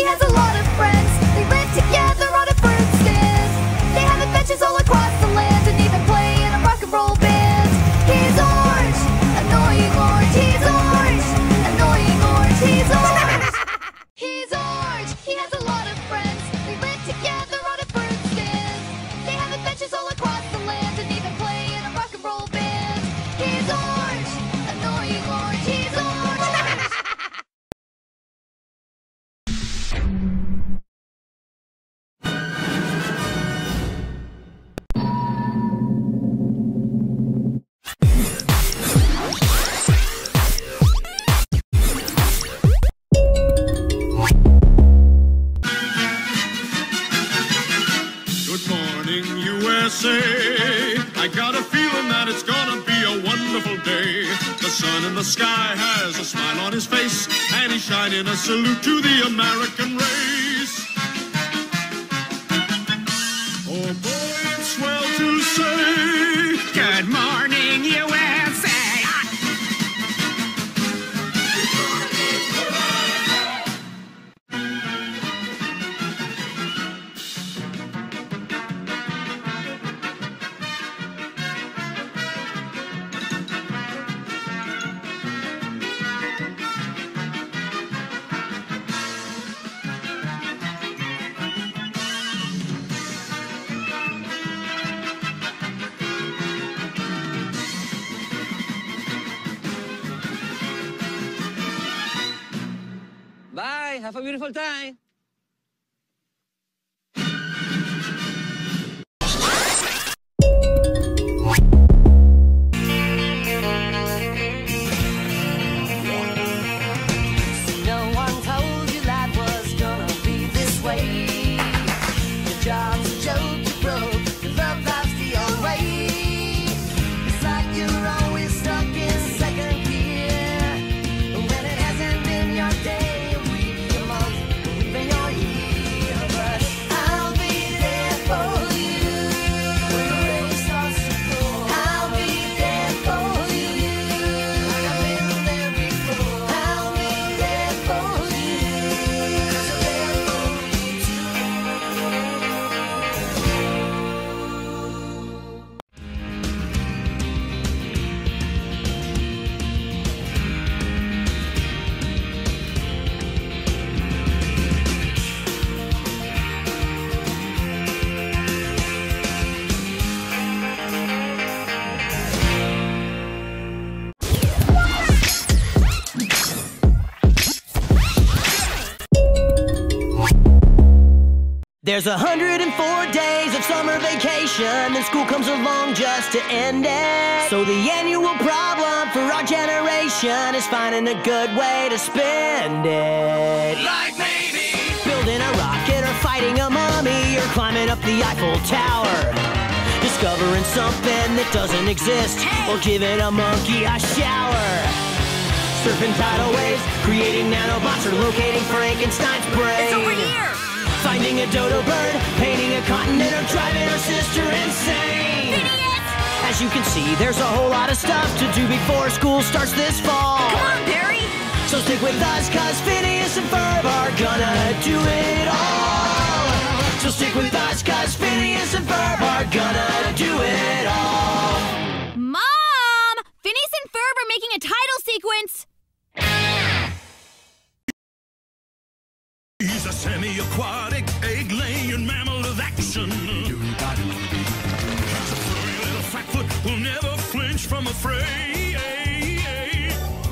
He has a lot. Feeling that it's gonna be a wonderful day. The sun in the sky has a smile on his face, and he's shining a salute to the American race. Have a beautiful time. There's 104 days of summer vacation, and school comes along just to end it. So the annual problem for our generation is finding a good way to spend it. Like maybe. Building a rocket or fighting a mummy or climbing up the Eiffel Tower. Discovering something that doesn't exist or giving a monkey a shower. Surfing tidal waves, creating nanobots or locating Frankenstein's brain. It's over here. Finding a dodo bird, painting a continent, or driving our sister insane. As you can see, there's a whole lot of stuff to do before school starts this fall. Come on, Barry. So stick with us, cause Phineas and Ferb are gonna do it all. So stick with us, cause Phineas and Ferb are gonna do it all. Mom! Phineas and Ferb are making a title sequence. He's a semi-aquatic, egg-laying mammal action. He's a furry little flatfoot, will never flinch from a fray.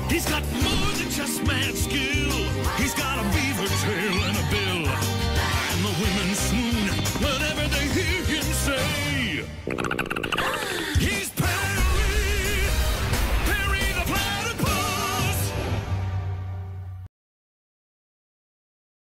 He's got more than just mad skill.